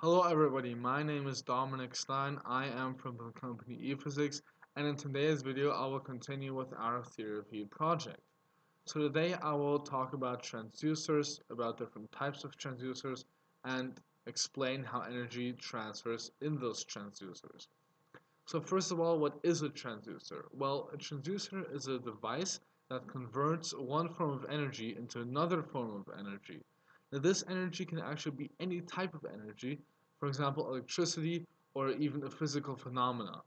Hello everybody, my name is Dominic Stein. I am from the company ePhysics and in today's video I will continue with our theory heat project. So today I will talk about transducers, about different types of transducers and explain how energy transfers in those transducers. So first of all, what is a transducer? Well, a transducer is a device that converts one form of energy into another form of energy. Now this energy can actually be any type of energy, for example electricity or even a physical phenomena.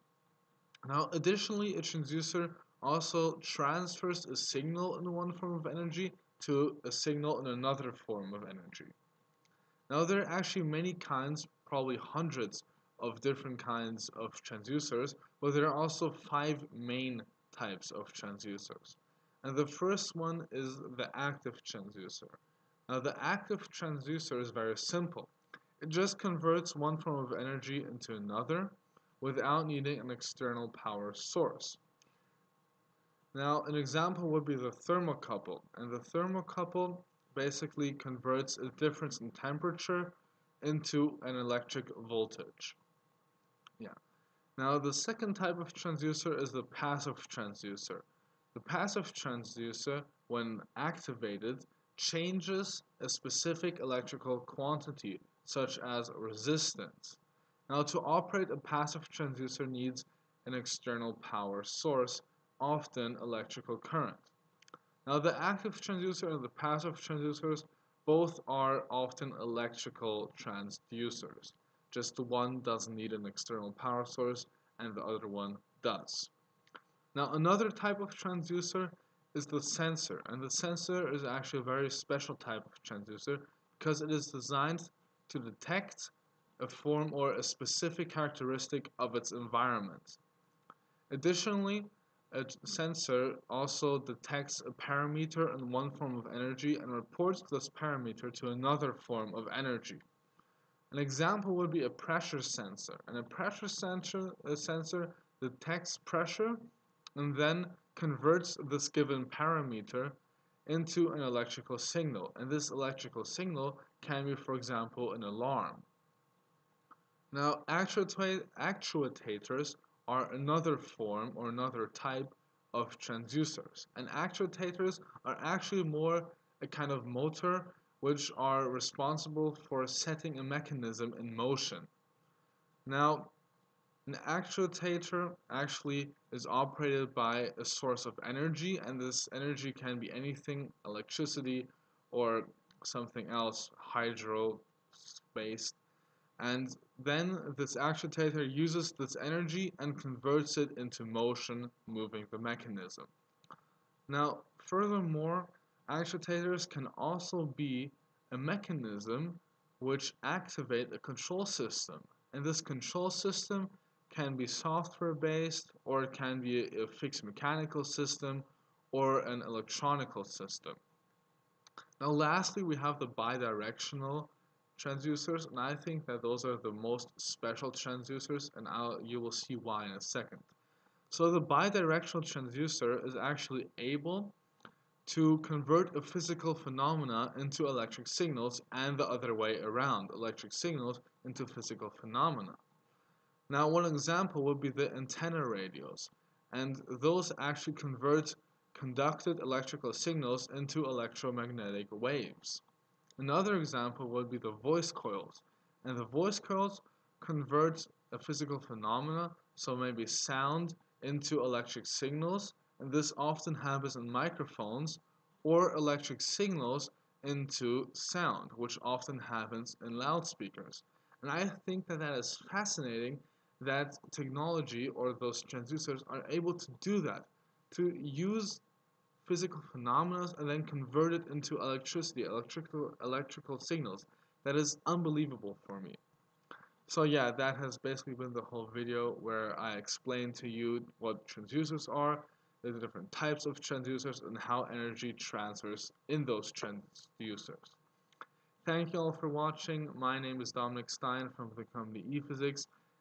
Now additionally a transducer also transfers a signal in one form of energy to a signal in another form of energy. Now there are actually many kinds, probably hundreds of different kinds of transducers, but there are also five main types of transducers. And the first one is the active transducer. Now the active transducer is very simple. It just converts one form of energy into another without needing an external power source. Now an example would be the thermocouple and the thermocouple basically converts a difference in temperature into an electric voltage. Yeah. Now the second type of transducer is the passive transducer. The passive transducer, when activated, changes a specific electrical quantity, such as resistance. Now to operate a passive transducer needs an external power source, often electrical current. Now the active transducer and the passive transducers both are often electrical transducers. Just the one doesn't need an external power source and the other one does. Now another type of transducer is the sensor and the sensor is actually a very special type of transducer because it is designed to detect a form or a specific characteristic of its environment. Additionally, a sensor also detects a parameter in one form of energy and reports this parameter to another form of energy. An example would be a pressure sensor. And a pressure sensor, a sensor detects pressure and then converts this given parameter into an electrical signal. And this electrical signal can be, for example, an alarm. Now, actuators are another form or another type of transducers. And actuators are actually more a kind of motor which are responsible for setting a mechanism in motion. Now, an actuator actually is operated by a source of energy and this energy can be anything, electricity or something else, hydro based. And then this actuator uses this energy and converts it into motion, moving the mechanism. Now, furthermore, actuators can also be a mechanism which activate a control system. And this control system can be software based or it can be a, fixed mechanical system or an electronical system. Now lastly we have the bidirectional transducers and I think that those are the most special transducers and I'll, you will see why in a second. So the bidirectional transducer is actually able to convert a physical phenomena into electric signals and the other way around, electric signals into physical phenomena. Now one example would be the antenna radios and those actually convert conducted electrical signals into electromagnetic waves. Another example would be the voice coils and the voice coils convert a physical phenomena, so maybe sound, into electric signals and this often happens in microphones or electric signals into sound, which often happens in loudspeakers. And I think that that is fascinating that technology or those transducers are able to do that, to use physical phenomena and then convert it into electricity, electrical electrical signals. That is unbelievable for me. So yeah, that has basically been the whole video where I explained to you what transducers are, the different types of transducers, and how energy transfers in those transducers. Thank you all for watching. My name is Dominic Stein from the company ePhysics